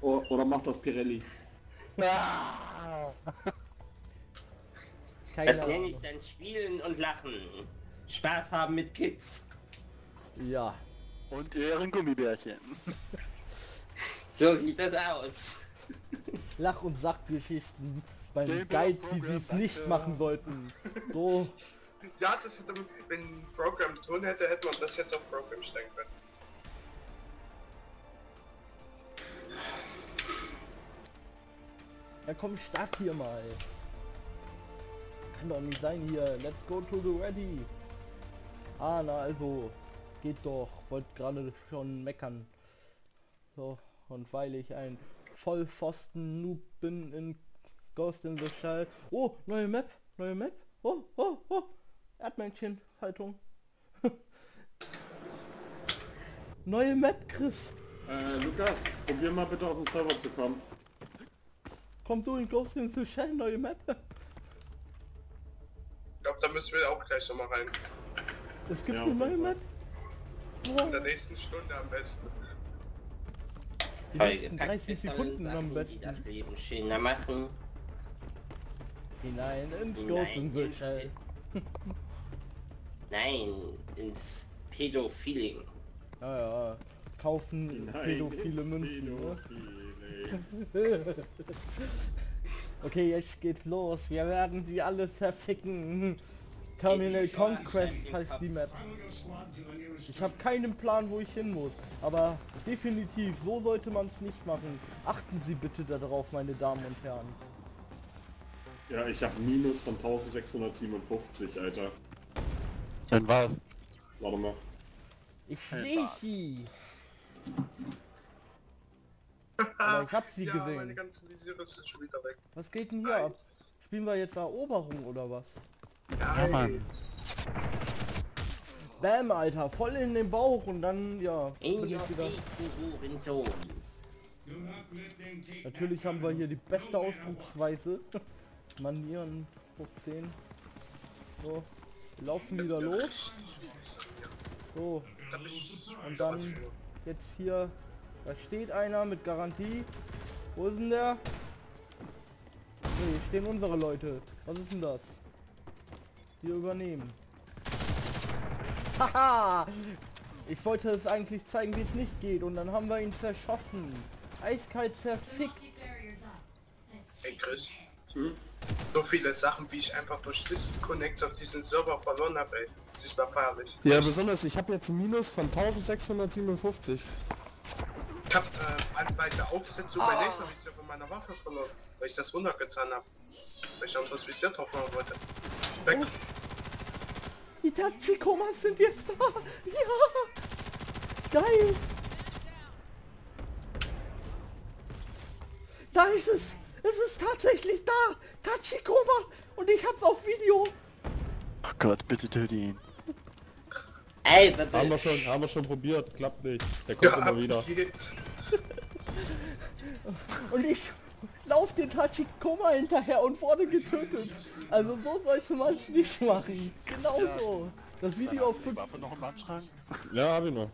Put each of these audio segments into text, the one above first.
Oder macht das Pirelli? Ah. Keine Das nenne ich dann Spielen und Lachen. Spaß haben mit Kids. Ja. Und ihren Gummibärchen. So sieht das aus. Lach- und Sachgeschichten beim Game Guide, wie sie es nicht machen sollten. So, Ja, das hätte, wenn Program drin hätte, hätte man das jetzt auf Program stellen können. Ja komm, start hier mal. Kann doch nicht sein hier. Let's go to the ready. Ah, na also. Geht doch. Wollte gerade schon meckern. So, und weil ich ein Vollpfosten Noob bin in Ghost in the Shell. Oh, neue Map. Neue Map. Oh, oh, oh. Erdmännchen. Haltung. neue Map, Chris. Äh, Lukas, probier mal bitte auf den Server zu kommen. Komm du in Ghost in the Shell, neue Map. Ich glaube, da müssen wir auch gleich nochmal rein. Es gibt Ja, eine neue Map. In der nächsten Stunde am besten. Die letzten packt 30 mit tollen Sekunden Sachen, am Die besten. das Leben schöner machen. Hinein ins Ghost in the Shell. Nein, ins Pädophiling. Ja, ja. Kaufen Nein, pädophile ins Münzen, ne? Pädophile. Okay, jetzt geht's los. Wir werden sie alle zerficken. Terminal Conquest heißt die Map. Ich habe keinen Plan, wo ich hin muss. Aber definitiv, so sollte man es nicht machen. Achten Sie bitte darauf, meine Damen und Herren. Ja, ich hab Minus von 1657, Alter. Dann war's. Warte mal. Ich sehe sie. Aber ich hab sie ja, meine gesehen. ganzen Visiere sind schon wieder weg. Was geht denn hier ab? Nice. Spielen wir jetzt Eroberung oder was? Ja, Mann. Bam, Alter, voll in den Bauch und dann, ja, In bin ich wieder. face. Natürlich haben wir hier die beste Ausdrucksweise. Manieren hoch 10. So, wir laufen wieder los. So, und dann jetzt hier, da steht einer mit Garantie. Wo ist denn der? Nee, hier stehen unsere Leute. Was ist denn das? Wir übernehmen. Haha! Ich wollte es eigentlich zeigen, wie es nicht geht und dann haben wir ihn zerschossen. Eiskalt zerfickt. Hey Chris. So viele Sachen, wie ich einfach durch Schlüssel-Connects auf diesen Server verloren habe, ey. Das ist verfahrlich. Ja, besonders, ich habe jetzt ein Minus von 1657. Ich hab äh, bei der Aufsetzung mein Laservisier von meiner Waffe verloren, weil ich das runtergetan habe. Weil ich anderes Visier drauf machen wollte. Weg. Die Tachikomas sind jetzt da. Ja. Geil. Da ist es. Es ist tatsächlich da. Tachikoma. Und ich hab's auf Video. Oh Gott, bitte töte ihn. Ey, Haben wir schon, haben wir schon probiert, klappt nicht. Der kommt immer wieder. ab geht's. Und ich lauf den Tachikoma hinterher und wurde getötet. Also so sollte man es nicht machen. Genau so. Das Video auf Die 5. Waffe noch im Wandschrank? Ja, hab ich noch.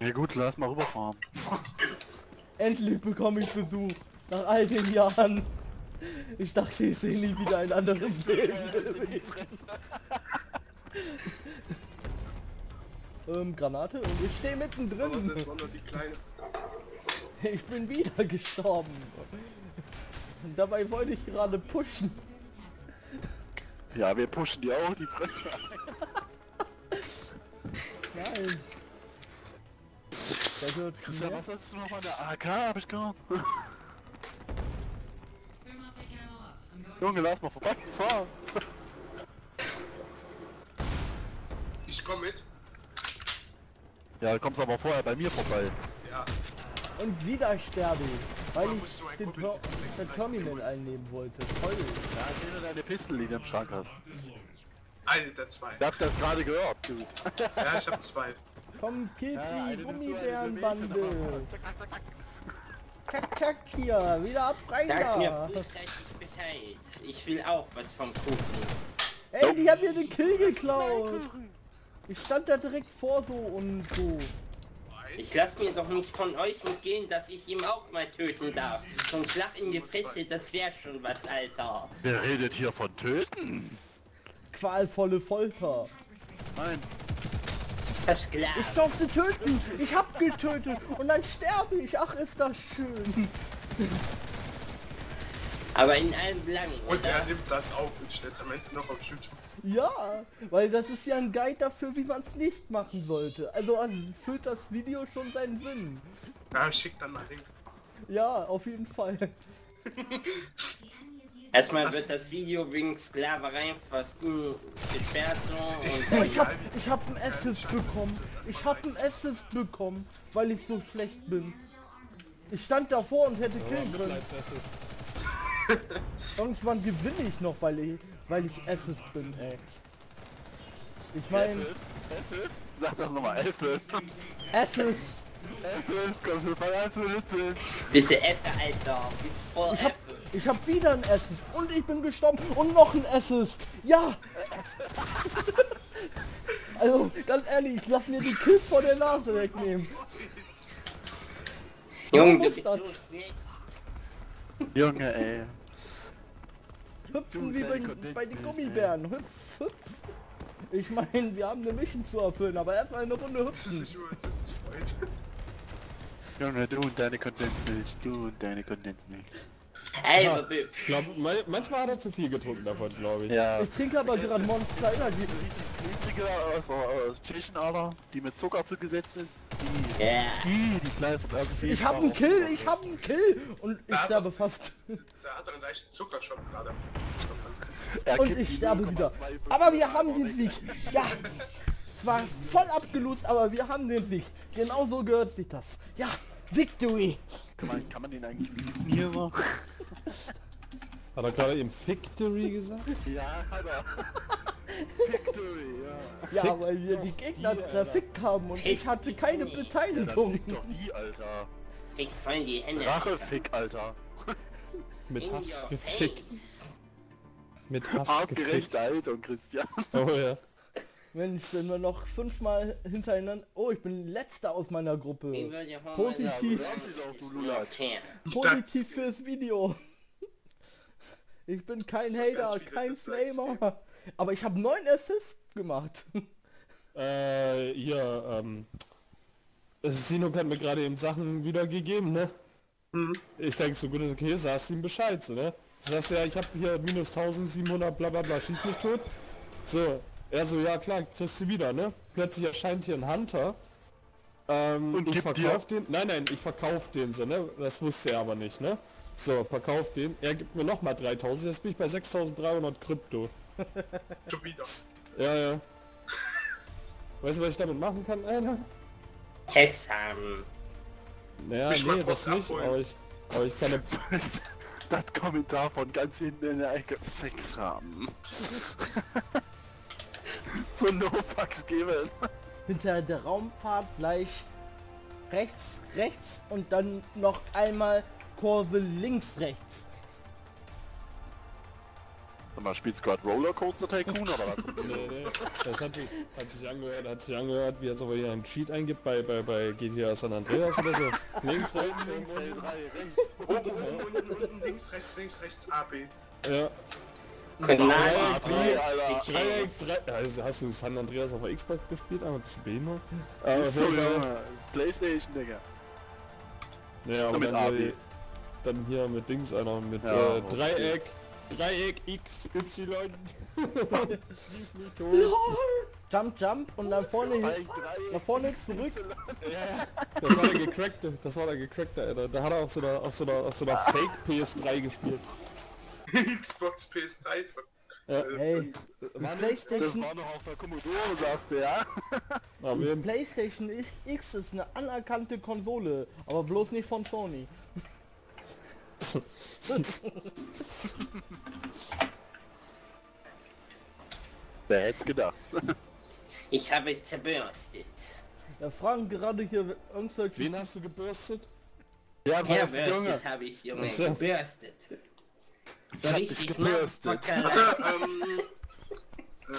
Ja gut, lass mal rüberfahren. Endlich bekomme ich Besuch. Nach all den Jahren. Ich dachte, ich sehe nie wieder ein anderes Leben. ähm, Granate und ich stehe mittendrin. das war nur die kleine. Ich bin wieder gestorben. Und dabei wollte ich gerade pushen. Ja, wir pushen die auch, die Fresse. Nein. Der hört Christian, mehr. was hast du nochmal? Der AK hab ich gehört. Junge, lass mal vorbei fahren. Ich komm mit. Ja, du kommst aber vorher bei mir vorbei. Und wieder sterbe ich, weil ich den der sechs Terminal einnehmen wollte. Toll. Ja, erzähl mir deine Pistole, die du im Schrank hast. Eine der zwei. Ich hab das gerade gehört, gut. Ja, ich hab zwei. Komm, kill Ja, du, Gummibärenbande. du, Zack, zack, zack, zack. Zack, zack, hier, wieder ab, rein Sag mir da. Bescheid. Ich will auch was vom Kuchen. Ey, die haben mir den Kill geklaut. Ich stand da direkt vor so und so. Ich lass mir doch nicht von euch entgehen, dass ich ihn auch mal töten darf. So ein Schlag in die Fresse, das wäre schon was, Alter. Wer redet hier von töten? Qualvolle Folter. Nein. Das klar. Ich durfte töten. Ich hab getötet. Und dann sterbe ich. Ach, ist das schön. Aber in allen Belangen, Und er nimmt das auf und stellt am Ende noch auf YouTube. Ja, weil das ist ja ein Guide dafür, wie man es nicht machen sollte. Also, also füllt das Video schon seinen Sinn. Ja, schick dann mal Link. Ja, auf jeden Fall. Erstmal wird das Video wegen Sklaverei fast gesperrt so Oh, ich hab, ich hab einen Assist bekommen. Ich hab einen Assist bekommen, weil ich so schlecht bin. Ich stand davor und hätte killen können. Irgendwann gewinne ich noch, weil ich, weil ich Assist bin, ey. Ich meine, F5? Sag das nochmal, F5. Assist. F5, komm schon, fang an zu bist du F, Alter. Bist voll Ich hab, ich hab wieder einen Assist und ich bin gestorben und noch ein Assist. Ja. Also, ganz ehrlich, ich lass mir die Kills vor der Nase wegnehmen. Junge, du muss bist das? so schlecht. Junge, ey. Hüpfen Du, wie bei, bei den. Gummibären. Hüpf, hüpf. Ich meine, wir haben eine Mission zu erfüllen, aber erstmal eine Runde hüpfen. Junge, du und deine Kondensmilch, du und deine Kondensmilch. Ey, Ja, ich glaube, manchmal hat er zu viel getrunken davon, glaube ich. Ja. Ich trinke aber gerade Monster Energy. Niedrige aus, aus Tschechien, die mit Zucker zugesetzt ist. Die, Ja. die, die irgendwie. Ich hab einen Kill, ich hab einen Kill und ich sterbe fast. Der hat einen leichten Zuckershop gerade. Und ich sterbe wieder. Aber wir haben den Sieg. Ja. Zwar voll abgelost, aber wir haben den Sieg. Genau so gehört sich das. Ja. Victory. Kann man, kann man den eigentlich bieten hier so? Hat er gerade eben Victory gesagt? Ja, hat er. Victory, ja. Ja, weil wir die Gegner zerfickt haben und ich hatte keine Beteiligung. Fick doch die, Alter. Ich voll die Hände. Rachefick, Alter. Mit In Hass gefickt. Mit Hass gefickt. Haltung, Christian. Oh ja. Mensch, wenn wir noch fünfmal hintereinander... Oh, ich bin letzter aus meiner Gruppe. Positiv. Positiv fürs Video. Ich bin kein Hater, kein. Flamer. Aber ich habe neun Assists gemacht. Äh, hier, ähm... Sinok hat mir gerade eben Sachen wiedergegeben, ne? Ich denke so, gut, ist okay, sagst ihm Bescheid, so, ne? Sagst ja, ich habe hier minus 1700, bla bla bla, schieß mich tot. So, er so, ja klar, kriegst du wieder, ne? Plötzlich erscheint hier ein Hunter. Ähm, Und ich gibt verkauf den, nein, nein, ich verkauf den so, ne? Das wusste er aber nicht, ne? So, verkauf den, er gibt mir nochmal 3000, jetzt bin ich bei 6300 Krypto. Schon wieder. Ja, ja. Weißt du, was ich damit machen kann, Alter? Sex haben. Naja, Mich nee, das nicht, abholen. aber ich, aber ich kann... Das Kommentar von ganz hinten in der Ecke. Sex haben. so no fucks given. Hinter der Raumfahrt gleich rechts, rechts und dann noch einmal Kurve links, rechts. Sag mal, spielst du gerade Rollercoaster Tycoon oder was? Nee, nee. Das hat sich, hat sich angehört, hat sich angehört, wie als ob er hier einen Cheat eingibt bei, bei, bei GTA San Andreas oder so. Links, rechts, Links, irgendwo. L3, rechts. Unten, unten, unten, links, rechts, links, rechts, A, B. Ja. Guten Dreieck, Abend. Dreieck, Alter. Dreieck. Also, hast du San Andreas auf der Xbox gespielt? Aber bist du behindert? Äh, So. Junge. Playstation, Digga. Ja, aber dann, B. dann hier mit Dings einer, mit Ja, äh. Dreieck, Dreieck, X, Y. Schieß mich tot. Jump, jump und dann vorne hin, nach vorne zurück. Das war der gecrackte, das war der gecrackte, Alter. Da hat er auf so einer, auf so einer, auf so einer Fake PS3 gespielt. Xbox, PS3. Hey, Das Playstation, war noch auf der Commodore, sagst du, ja? Playstation ist- X ist eine anerkannte Konsole, aber bloß nicht von Sony. Wer hätte gedacht? Ich habe zerbürstet. Da fragen gerade hier irgendwelche... wen hast du gebürstet? Ja, Zerbürstet Junge. habe ich, Junge. Gebürstet. So hab dich gebürstet. Ähm, Äh,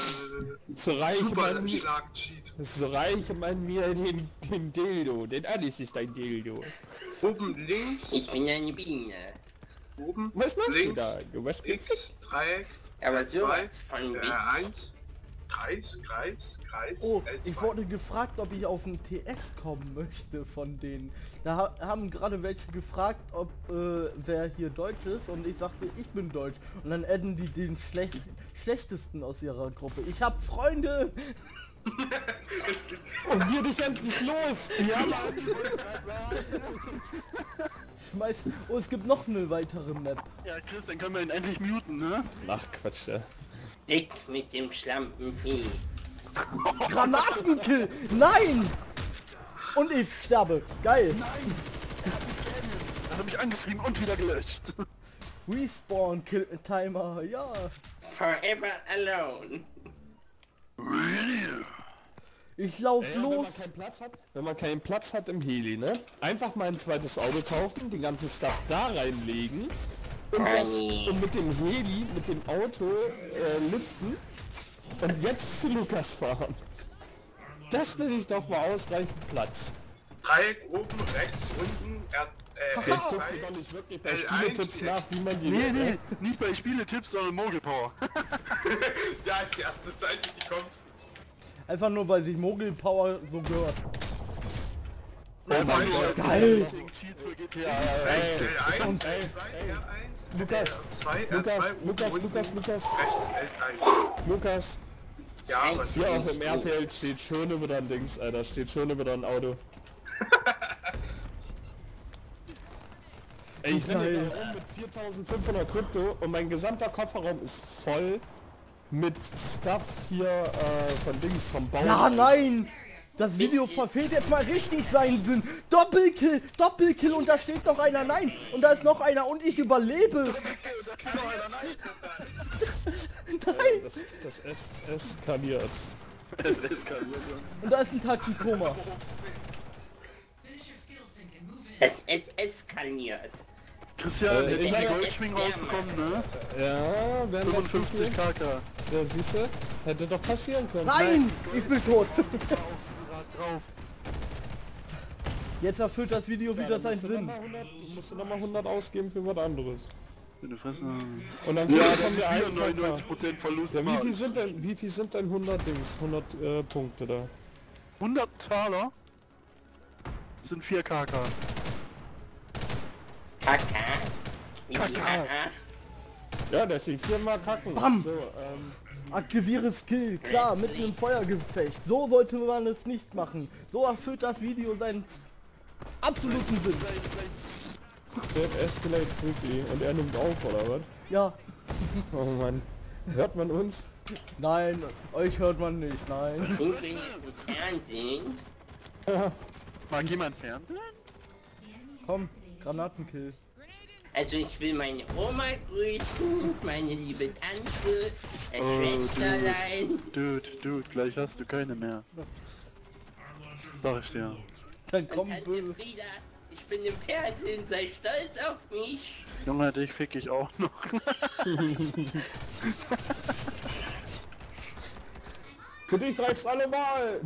So reich man, so reich man mir den, den Dildo, denn alles ist ein Dildo. Oben links, Ich bin eine Biene. oben, Was machst du links, da? Du gefickt. X, Dreieck, Aber L2, sowas von äh, Witz. 1, Kreis, Kreis, Kreis, Oh, L2. ich wurde gefragt, ob ich auf ein TS kommen möchte von denen. Da ha haben gerade welche gefragt, ob äh, wer hier Deutsch ist und ich sagte, ich bin Deutsch. Und dann adden die den schlecht schlechtesten aus ihrer Gruppe. Ich hab Freunde! Und wir dich endlich los! Ja, Mann! Schmeiß. Oh, es gibt noch eine weitere Map. Ja, Chris, dann können wir ihn endlich muten, ne? Ach Quatsch, ja. Dick mit dem Schlampenvieh. Granatenkill! Nein! Und ich sterbe. Geil. Das habe ich angeschrieben und wieder gelöscht. Respawn Kill Timer. Ja. Forever alone. Ich lauf wenn man los. keinen Platz hat, wenn man keinen Platz hat im Heli, ne? Einfach mal ein zweites Auto kaufen, den ganzen Stuff da reinlegen und, das, und mit dem Heli, mit dem Auto äh, liften und jetzt zu Lukas fahren. Das will ich doch mal ausreichend Platz. Dreieck oben, rechts, unten, R, äh, Jetzt guckst du L2, doch nicht wirklich bei L1 Spieletipps nach, wie man die... Nee, nee, nicht bei Spieletipps, sondern Mogelpower. ja, ist die erste Seite, die kommt. Einfach nur, weil sich Mogel Power so gehört. Oh mein Gott. Geil. Cheat für GTA. Rechts, L1, und- L2, ey, R1, Lukas, R2, Lukas, R2, Lukas, Lukas, Lukas, Rechts, L1. Lukas, Ja, was hier auf dem Airfeld steht schon wieder ein Dings, Alter, steht schon wieder ein Auto. Ey, ich renne rum mit 4500 Krypto und mein gesamter Kofferraum ist voll mit Stuff hier äh, von Dings, vom Bau. Ja, nein! Das Video verfehlt jetzt mal richtig seinen Sinn. Doppelkill, Doppelkill und da steht noch einer nein und da ist noch einer und ich überlebe. nein! Das, das es eskaliert. Es eskaliert. Und da ist ein Taktikoma. Es ist eskaliert. Christian, Äh, hätte ich Goldschwing rausbekommen, ne? Ja, wenn das 55 nicht kk. Ja, siehste, hätte doch passieren können. Nein! Ich bin tot. Drauf. Jetzt erfüllt das Video wieder seinen du noch Sinn. mal 100, musst du nochmal 100 ausgeben für was anderes. Fresse. Und dann Ja, das mir einen 99% Verlust. Ja, wie viel sind denn, wie viel sind denn 100 Dings, 100 äh, Punkte da? 100 Taler sind 4 kk. Kaka. Kaka. Ja, steht viermal kacken. Bam. So, ähm, Aktiviere Skill, klar, mitten im Feuergefecht. So sollte man es nicht machen. So erfüllt das Video seinen absoluten Sinn. That escalate quickly. Und er nimmt auf, oder was? Ja, Oh Mann. Hört man uns? nein, euch hört man nicht, nein. Fernsehen. Mag jemand Fernsehen? Komm, Granatenkill. Also ich will meine Oma grüßen, meine liebe Tante, ein Oh, Schwesterlein. Dude, dude, gleich hast du keine mehr. Sag ich dir. Dann komm, Tante Bö. Frieda, ich bin im Fernsehen, sei stolz auf mich. Junge, dich fick ich auch noch. Für dich reicht's allemal!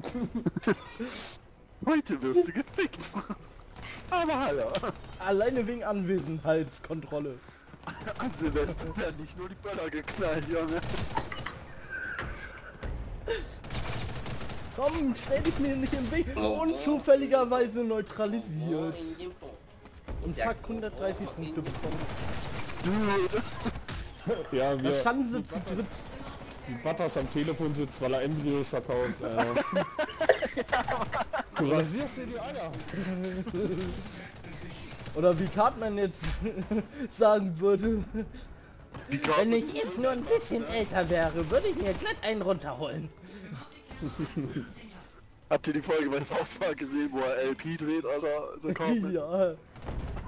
Heute wirst du gefickt. Aber hallo. Alleine wegen Anwesenheitskontrolle. An Silvester werden nicht nur die Böller geknallt, Junge. Komm, stell dich mir nicht im Weg. Oh. Und zufälligerweise Oh, neutralisiert. Und zack, 130 Punkte bekommen. Ja, wir standen sie zu dritt. Die Butters am Telefon sitzt, weil er Embryos verkauft. Äh. du rasierst dir die Eier. Oder wie Cartman jetzt sagen würde. Wenn ich jetzt nur ein bisschen älter wäre, würde ich mir glatt einen runterholen. Habt ihr die Folge bei South Park gesehen, wo er LP dreht, Alter? Ja.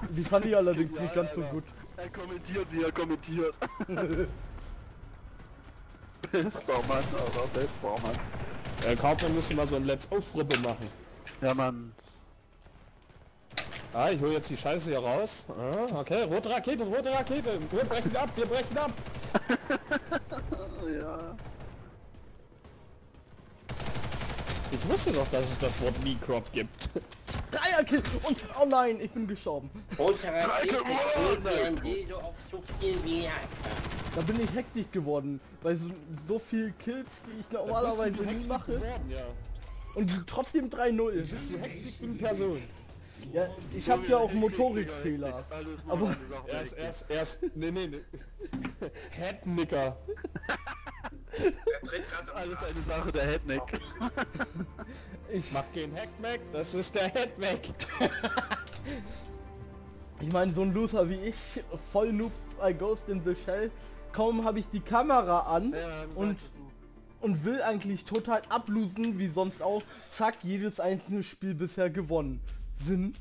Die fand ich allerdings nicht ganz so gut. Er kommentiert, wie er kommentiert. Bester Mann, aber bester Mann. Äh, Kaufmann müsste mal so ein Let's Aufrippe machen. Ja, Mann. Ah, ich hole jetzt die Scheiße hier raus. Ah, okay, rote Rakete, rote Rakete. Wir brechen ab, wir brechen ab. ja. Ich wusste doch, dass es das Wort Necrop gibt. Dreierkill und oh nein, ich bin gestorben. Da bin ich hektisch geworden, weil so, so viel Kills, die ich normalerweise nie mache Geworden, ja. und trotzdem 3-0. Bist du Hektik in Person? Ja, ich habe ja auch Motorikfehler. Aber- mal eine Sache. Erst, erst, erst, nee, nee, nee. Headnicker. Er gerade am Alles eine Sache der Headneck. Mach kein Hackmack, das ist der Headmack. Ich meine, so ein Loser wie ich, voll Noob bei Ghost in the Shell, kaum habe ich die Kamera an Ja, und, und will eigentlich total ablosen, wie sonst auch. Zack, jedes einzelne Spiel bisher gewonnen. Sinn.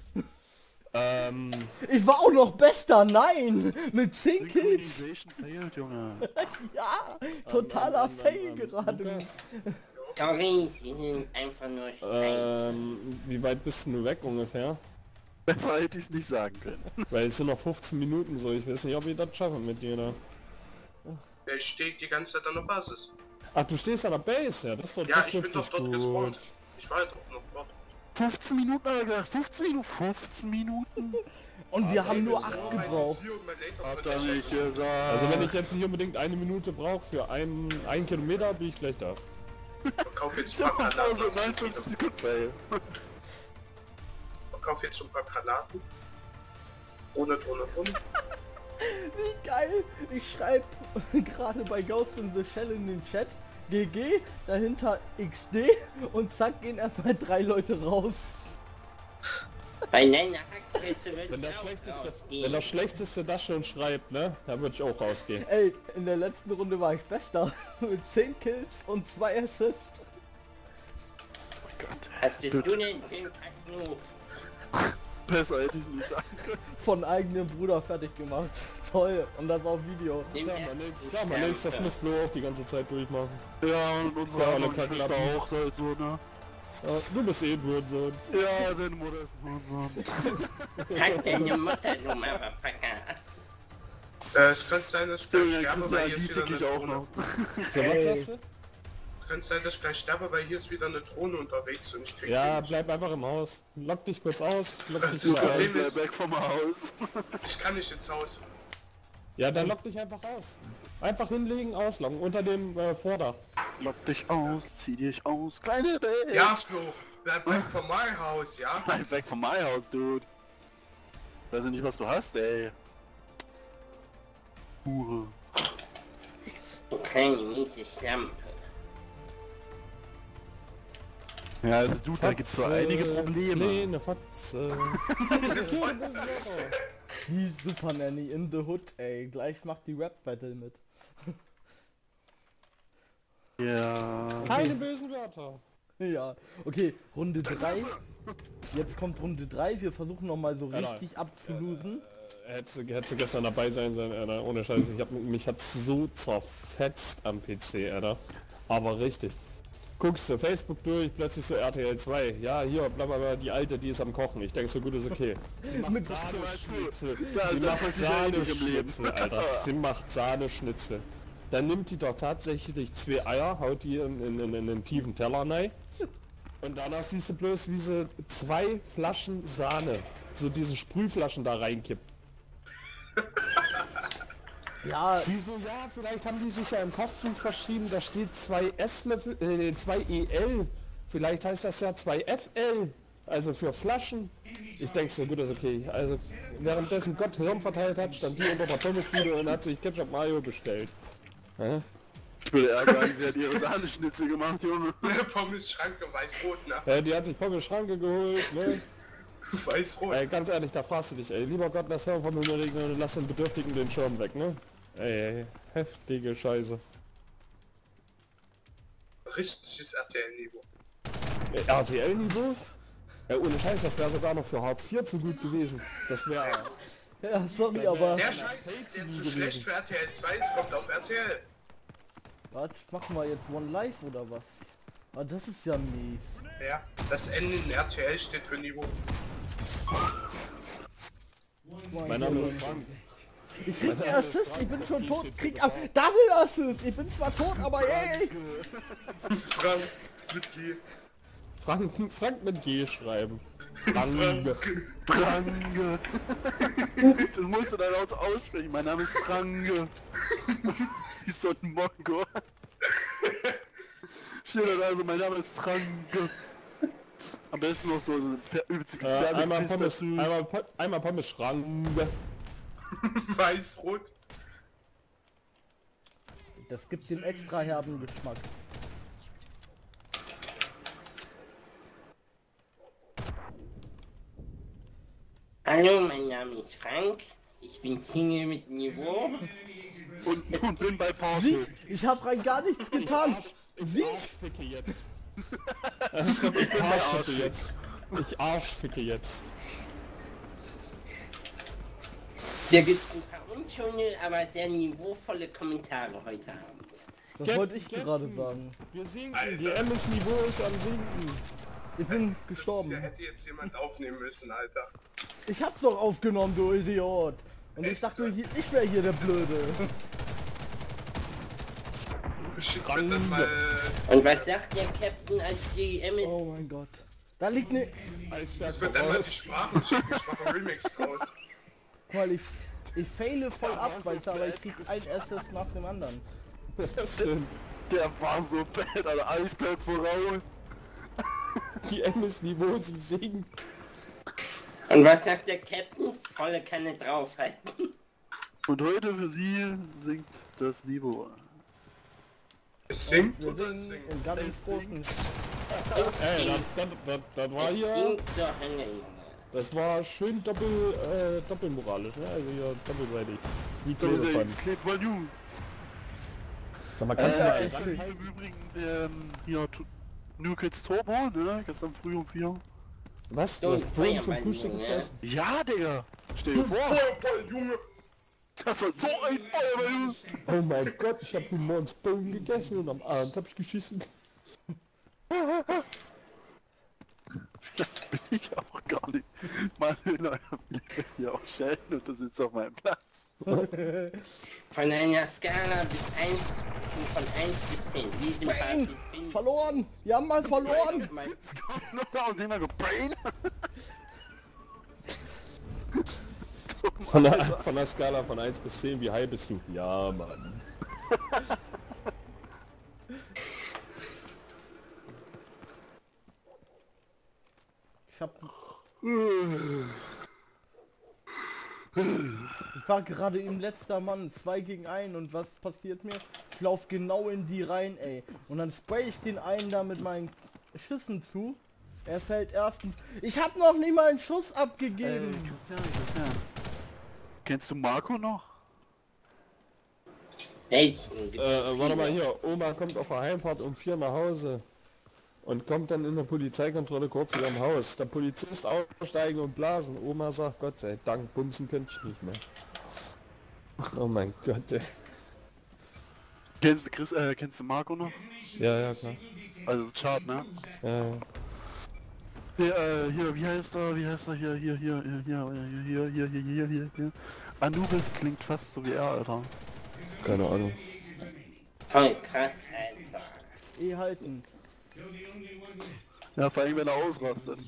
Ähm, ich war auch noch bester, nein! Mit 10 Kills! failed, Junge. ja, totaler ähm, Fail gerade. Sorry, sie sind einfach nur. Ähm, wie weit bist du weg ungefähr? Besser hätte ich es nicht sagen können. Weil es sind noch 15 Minuten so, ich weiß nicht, ob ich das schaffe mit dir da. Ich stehe die ganze Zeit an der Basis. Ach, du stehst an der Base, ja, das ist doch, ja, das ich bin doch dort gespawnt. Ich war halt drauf. 15 Minuten hat 15 Minuten, 15 Minuten. Und wir ah, haben nur 8 gebraucht. Hat er nicht gesagt. Also wenn ich jetzt nicht unbedingt eine Minute brauche für einen, einen Kilometer, bin ich gleich da. Verkauf jetzt schon ein paar Granaten. Verkauf jetzt schon ein paar Granaten. 100, 100, 100. Wie geil! Ich schreibe gerade bei Ghost in the Shell in den Chat, GG, dahinter XD und zack gehen erstmal drei Leute raus. Wenn das Schlechteste, wenn das Schlechteste das schon schreibt, ne, dann würde ich auch rausgehen. Ey, in der letzten Runde war ich bester mit 10 Kills und 2 Assists. Gott. Was bist du denn für ein Kacknoob? Besser hätte ich es nicht sagen können. Von eigenem Bruder fertig gemacht. Toll. Und das auf Video. Sag mal nix, sag mal nix, das muss Flo auch die ganze Zeit durchmachen. Ja, und unsere Ja, andere Kacklappen. auch halt so, ne? Ja, du bist eh ein Hurensohn. Ja, deine Mutter ist ein Hurensohn. Kack deine Mutter, du Motherfucker. Äh, es könnte sein, dass ich Ja, sterbe, weil hier ich auch noch. So, was sagst du? Könnte sein, dass ich gleich sterbe, weil hier ist wieder eine Drohne unterwegs und ich krieg Ja, bleib einfach im Haus. Lock dich kurz aus, lock dich Das wieder ein. Bleib ist- weg vom Haus. Ich kann nicht ins Haus. Ja, dann lock dich einfach aus. Einfach hinlegen, ausloggen, unter dem äh, Vordach. Lock dich aus, zieh dich aus, kleine Welt. Ja, Flo, bleib weg von meinem Haus, ja? Bleib weg von meinem Haus, Dude. Weiß ja nicht, was du hast, ey. Hure. Du kleine miese Schlampe. Ja, also du, da gibt's so einige Probleme. Kleine Fotze. Die Super Nanny in the Hood, ey. Gleich macht die Rap Battle mit. Ja. Keine bösen Wörter. Ja, okay, Runde 3. Jetzt kommt Runde 3. Wir versuchen nochmal so Ja, nein. richtig abzulosen. Hättest du, hättest du gestern dabei sein sollen, Alter. Ohne Scheiße. Ich hab, mich hat's so zerfetzt am PC, Alter. Aber richtig. Guckst du Facebook durch, plötzlich so RTL 2. Ja, hier, bla bla bla, die alte, die ist am Kochen. Ich denke, so gut ist okay. Sie macht. Da- Sie macht. Sahneschnitzel, Alter. Sie macht Sahneschnitzel. Dann nimmt die doch tatsächlich zwei Eier, haut die in, in, in, in einen tiefen Teller rein. Und danach siehst du bloß, wie sie zwei Flaschen Sahne, so diese Sprühflaschen da reinkippt. Ja, Sie so, ja, vielleicht haben die sich ja im Kochbuch verschrieben, da steht 2 Esslöffel, äh, 2 EL. Vielleicht heißt das ja 2 FL, also für Flaschen. Ich denke so, gut ist okay. Also währenddessen Gott Hirn verteilt hat, stand die unter der Pommesbude und hat sich Ketchup Mayo bestellt. Hä? Ich würde eher sagen, sie hat ihre Sahneschnitzel gemacht, Junge. Pommes Schranke weiß-rot, ne? Äh, die hat sich Pommes Schranke geholt, ne? Weiß-rot. Ey, ganz ehrlich, da fragst du dich, ey, lieber Gott, lass Hirn vom Himmel regnen und lass den Bedürftigen den Schirm weg, ne? Ey, heftige Scheiße. Richtiges RTL-Niveau. RTL-Niveau? Ja, ohne Scheiß, das wäre sogar noch für Hartz IV zu gut gewesen. Das wäre... ja, sorry, aber... Der Scheiß, der zu schlecht für RTL 2 ist, kommt auf RTL. Was, machen wir jetzt One Life oder was? Ah, das ist ja mies. Ja, das N in RTL steht für Niveau. Mein Name ist Frank. Ich krieg einen Assist, ich bin schon tot. Krieg ab. Double Assist! Ich bin zwar tot, aber ey! Frank, Mitglied. Frank, Frank mit G schreiben. Frank. Prange. das musst du dann auch aussprechen. Mein Name ist Prange. Wie so ein Mongo. Steht dann also, mein Name ist Franke. Am besten noch so eine ver- übelst Äh, einmal, Pommes, einmal, einmal Pommes Schrank. Weiß-Rot. Das gibt dem extra herben Geschmack. Hallo, mein Name ist Frank. Ich bin Single mit Niveau. Und, und bin bei Sieh, Porsche. ich habe rein gar nichts getan. Sieh, Arschficke jetzt. Ich arschficke jetzt. Ich arschficke jetzt. Hier gibt es ein paar unschöne, aber sehr niveauvolle Kommentare heute Abend. das Cap- wollte ich Captain, gerade sagen. Wir sinken, die MS-Niveau ist am sinken. Ich bin Da gestorben. hätte jetzt jemand aufnehmen müssen, Alter. Ich hab's doch aufgenommen, du Idiot. Und ich dachte, ich ich wäre hier der Blöde. Ich bin dann mal... Und was sagt der Captain, als die MS... Oh mein Gott. Da liegt ne... Eisberg Ich würde einmal die voraus. Sprachen schicken. Ich mache Remix draus. Weil ich, ich faile voll ab, weil aber ich krieg ein Assist nach dem anderen. Was denn? Der war so bad, Alter. Eisberg voraus. Die MS-Niveau, sie sinken. Und was sagt der Captain? Volle Kanne draufhalten. Und heute für sie sinkt das Niveau. Es singt Wir singen singt? in ganz großen... Ey, das, das, das, das war hier, das war schön doppel, äh, doppelmoralisch, ne? Also hier doppelseitig. Wie ist Klebeband. Sag mal, kannst Äh, du mal echt? ran- Im Übrigen, ähm, hier, New Kids Turbo, ne? Gestern früh um 4. Was? Du hast Bohnen zum Frühstück gefressen? Ja, Digga. Stell dir vor, Junge! Das war so ein Feuerwehr. Oh mein Gott, ich hab morgens Bohnen gegessen und am Abend hab ich geschissen. bin ich auch gar nicht. Meine Leute hier auch schelten und du sitzt auf meinem Platz. Von einer Skala bis 1, von 1 bis 10. Wie sympathisch finden Verloren! Wir haben mal verloren! Mein Nur da aus dem Brain. Von der, von der Skala von 1 bis 10, wie high bist du? Ja, Mann. Ich hab... Ich war gerade im letzter Mann, zwei gegen einen und was passiert mir? Ich lauf genau in die rein, ey. Und dann spray ich den einen da mit meinen Schüssen zu. Er fällt erst... Ich hab noch nicht mal einen Schuss Ey, abgegeben. Christian, Christian. Kennst du Marco noch? Welchen? Äh, warte mal hier, Oma kommt auf der Heimfahrt um 4 nach Hause und kommt dann in der Polizeikontrolle kurz zu ihrem Haus. Der Polizist aussteigen und blasen. Oma sagt, Gott sei Dank, bumsen könnte ich nicht mehr. Oh mein Gott, ey. Kennst du Chris, äh, kennst du Marco noch? Ja, ja, klar. Also Chart, ne? Ja, ja. Der, äh, hier, wie heißt er, wie heißt er, hier, hier, hier, hier, hier, hier, hier, hier, hier, hier, hier. Anubis klingt fast so wie er, Alter. Keine Ahnung. Voll krass, Alter. Eh halten. Ja, vor allem wenn er ausrastet.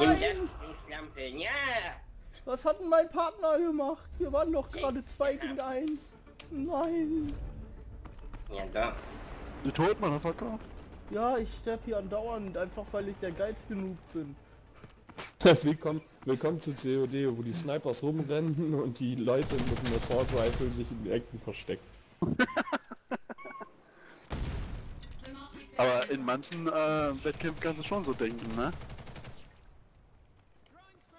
In Nein! Was hat denn mein Partner gemacht? Wir waren doch gerade zwei gegen eins. Nein. Ja doch. Du tot, Motherfucker? Ja, ich sterb hier andauernd, einfach weil ich der Geiz genug bin. willkommen, willkommen zu COD, wo die Snipers rumrennen und die Leute mit einem Assault Rifle sich in Ecken verstecken. Aber in manchen äh, Wettkämpfen kannst du schon so denken, ne?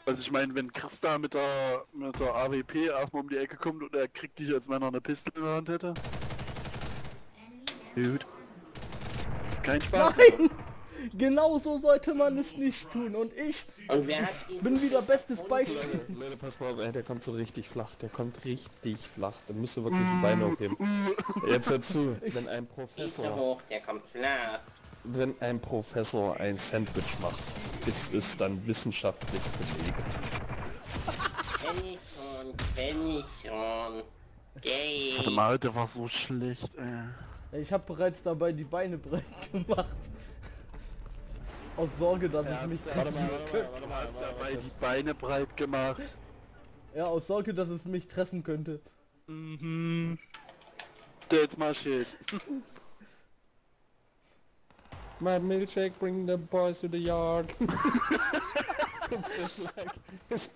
Also ich meine, wenn Christa mit der mit der AWP erstmal um die Ecke kommt und er kriegt dich, als wenn er eine Pistole in der Hand hätte. Gut. Kein Spaß. Nein! Genau so sollte man es nicht tun. Und ich Und wer hat diesen bin wieder bestes Beispiel. Leute, Leute, pass mal auf, ey, der kommt so richtig flach, der kommt richtig flach, da müsst ihr wirklich die Beine aufheben. Jetzt dazu, wenn ein Professor, hoch, der kommt flach. wenn ein Professor ein Sandwich macht, ist es dann wissenschaftlich belegt. Kenn ich schon, kenn ich schon. Gay. Warte mal, der war so schlecht, ey. Ich habe bereits dabei die Beine breit gemacht. aus Sorge, dass ich mich Warte treffen mal, warte mal, warte mal, warte mal. Beide Beine breit gemacht. Ja, aus Sorge, dass es mich treffen könnte. Mhm. That's my shit. My milkshake bring the boys to the yard. it's just like, it's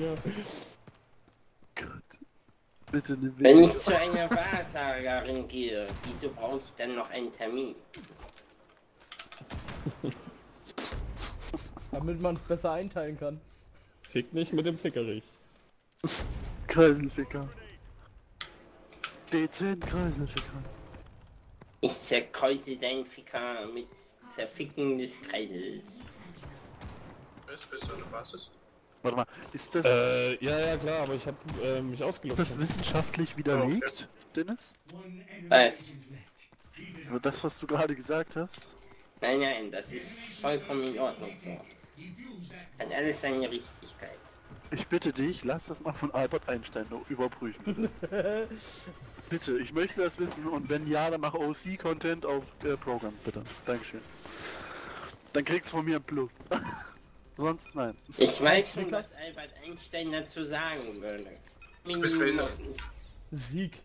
ja. Gott. Bitte ne Wenn Weg. ich zu einer Wahrsagerin gehe, wieso brauche ich dann noch einen Termin? Damit man es besser einteilen kann. Fick nicht mit dem Fickerich. Kreiselficker. Dezent Kreiselficker. Ich zerkreuze deinen Ficker mit Zerficken des Kreises. Ist bist du eine Basis? Warte mal, ist das, Äh, ja, ja, klar, aber ich habe äh, mich ausgelockt. das wissenschaftlich widerlegt, Dennis? Was? Über das, was du gerade gesagt hast? Nein, nein, das ist vollkommen in Ordnung so. Hat alles seine Richtigkeit. Ich bitte dich, lass das mal von Albert Einstein noch überprüfen. Bitte. bitte, ich möchte das wissen und wenn ja, dann mach OC-Content auf äh, Programm, bitte. Dankeschön. Dann kriegst du von mir ein Plus. Sonst nein. Ich weiß schon, was Albert Einstein dazu sagen würde. bist behindert. Sieg.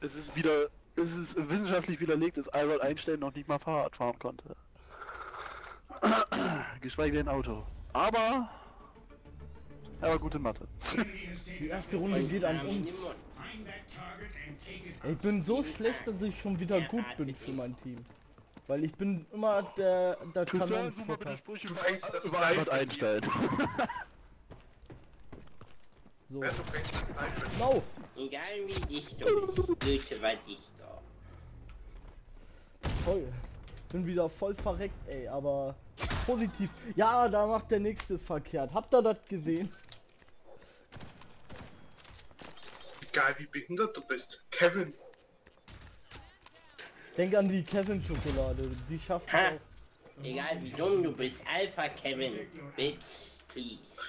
Es ist wieder, es ist wissenschaftlich widerlegt, dass Albert Einstein noch nicht mal Fahrrad fahren konnte. Geschweige denn Auto. Aber, er war gute Mathe. Die erste Runde geht an uns. Ich bin so schlecht, dass ich schon wieder gut bin für mein Team. Weil ich bin immer der, der Christian, tu mal bitte. Sprüche Du über, über Albert Einstein. So. Du No! Egal wie dicht du bist, Goethe war dichter. Toll. Bin wieder voll verreckt, ey, aber positiv. Ja, da macht der nächste es verkehrt. Habt ihr das gesehen? Egal wie behindert du bist. Kevin. Denk an die Kevin-Schokolade. Die schafft Ha! auch. Egal wie dumm du bist, Alpha Kevin, bitch, please.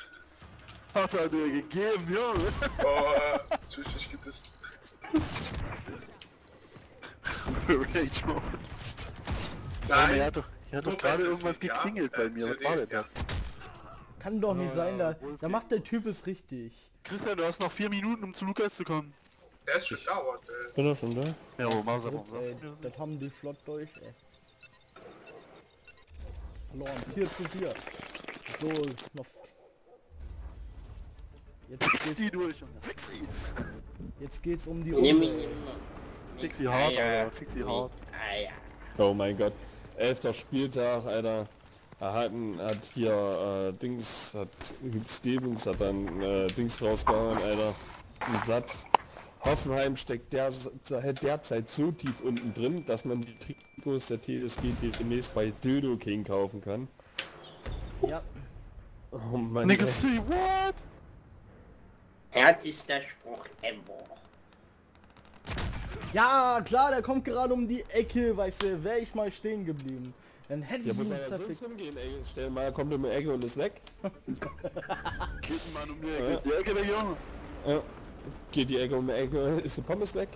Hat er dir gegeben, Junge. Oh, äh, zwischendurch gebissen. Rage Mode. Nein. Er hat doch, er hat doch gerade irgendwas ja, geklingelt bei mir. Was war denn das? Kann doch nicht sein, da, da macht der Typ es richtig. Christian, du hast noch vier Minuten, um zu Lukas zu kommen. Der ist schon da, warte. Bin doch schon da. Ja, wo du Ey, das haben die flott durch, ey. Verloren. 4 zu 4. So, noch. Jetzt Fix geht's, die durch, Junge. Fix sie. jetzt geht's um die Nimm ihn Runde. Fix sie hart, Alter. Fix sie hart. Ja. Oh mein Gott. Elfter Spieltag, Alter. Erhalten hat hier äh, Dings, hat Stevens hat dann äh, Dings rausgehauen, Alter. Ein Satz. Hoffenheim steckt der, derzeit so tief unten drin, dass man die Trikots der TSG demnächst bei Dildo King kaufen kann. Ja, Oh mein Nigga Gott. see what? Härtester Spruch ever. ja, klar, der kommt gerade um die Ecke, weißt du, wäre ich mal stehen geblieben. Dann hätte Ja, ich muss ihn er ja sonst zerfickt. hingehen, ey. Stell mal, er kommt um die Ecke und ist weg. Kittenmann um die Ecke. Ist die Ecke weg, Junge? Ja. Geht die Ecke um die Ecke, ist die Pommes weg.